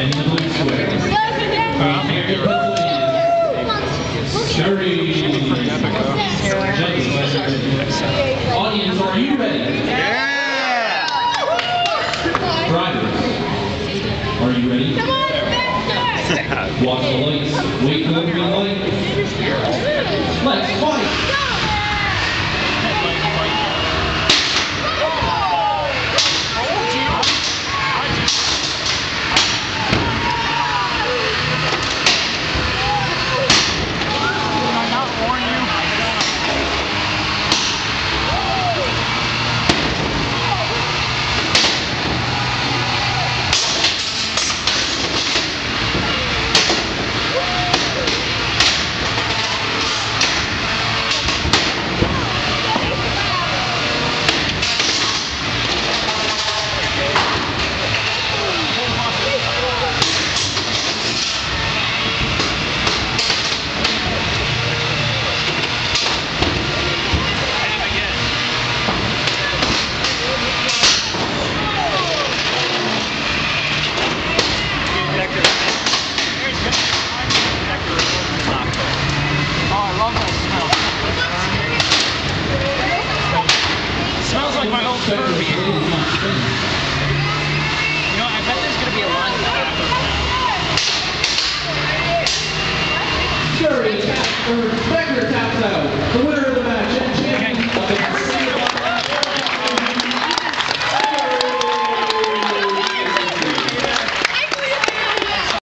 And the blue square. Scurrie. Audience, are you ready? Yeah! Drivers, are you ready? Come on, watch the lights. Wait for the green light. Let's fight! Thank you.